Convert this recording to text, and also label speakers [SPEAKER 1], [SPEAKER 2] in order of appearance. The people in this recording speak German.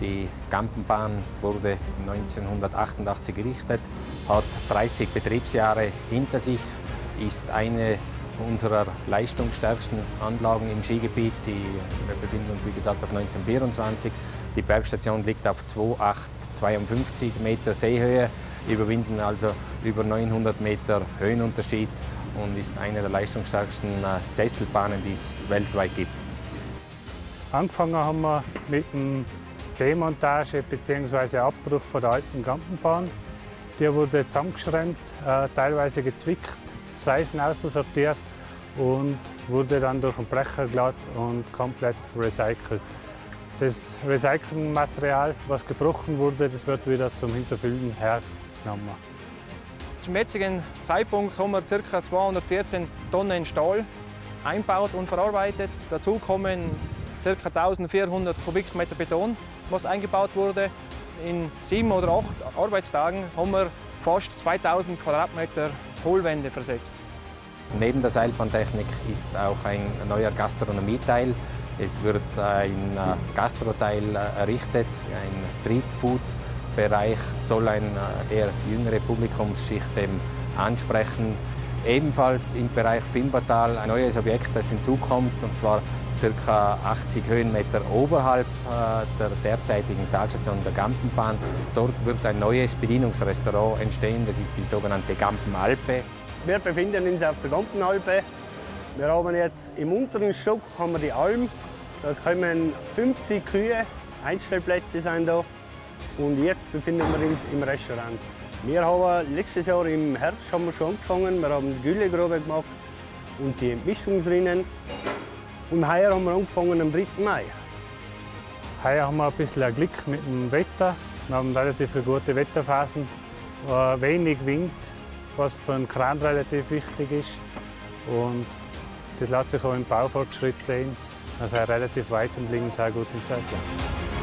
[SPEAKER 1] Die Gampenbahn wurde 1988 errichtet, hat 30 Betriebsjahre hinter sich, ist eine unserer leistungsstärksten Anlagen im Skigebiet. Die, wir befinden uns, wie gesagt, auf 1924. Die Bergstation liegt auf 2852 Meter Seehöhe, überwinden also über 900 Meter Höhenunterschied und ist eine der leistungsstärksten äh, Sesselbahnen, die es weltweit gibt.
[SPEAKER 2] Angefangen haben wir mit dem Demontage bzw. Abbruch von der alten Gampenbahn. Die wurde zusammengeschränkt, äh, teilweise gezwickt, Seisen aussortiert und wurde dann durch den Brecher glatt und komplett recycelt. Das Recyclingmaterial, was gebrochen wurde, das wird wieder zum Hinterfüllen hergenommen.
[SPEAKER 3] Zum jetzigen Zeitpunkt haben wir ca. 214 Tonnen Stahl eingebaut und verarbeitet. Dazu kommen ca. 1400 Kubikmeter Beton, was eingebaut wurde. In sieben oder acht Arbeitstagen haben wir fast 2000 Quadratmeter Hohlwände versetzt.
[SPEAKER 1] Neben der Seilbahntechnik ist auch ein neuer Gastronomieteil. Es wird ein Gastroteil errichtet, ein Streetfood-Bereich soll eine eher jüngere Publikumsschicht ansprechen. Ebenfalls im Bereich Filmportal ein neues Objekt, das hinzukommt, und zwar ca. 80 Höhenmeter oberhalb der derzeitigen Talstation der Gampenbahn. Dort wird ein neues Bedienungsrestaurant entstehen, das ist die sogenannte Gampenalpe.
[SPEAKER 4] Wir befinden uns auf der Gampenalpe. Wir haben jetzt im unteren Stock haben wir die Alm. Da kommen 50 Kühe, Einstellplätze sind da. Und jetzt befinden wir uns im Restaurant. Wir haben letztes Jahr im Herbst haben wir schon angefangen. Wir haben die Güllegrube gemacht und die Entmischungsrinnen. Und heuer haben wir angefangen am 3. Mai.
[SPEAKER 2] Heuer haben wir ein bisschen Glück mit dem Wetter. Wir haben relativ gute Wetterphasen, wenig Wind, was für einen Kran relativ wichtig ist. Und das lässt sich auch im Baufortschritt sehen. Also relativ weit und liegen sehr gut im Zeitplan.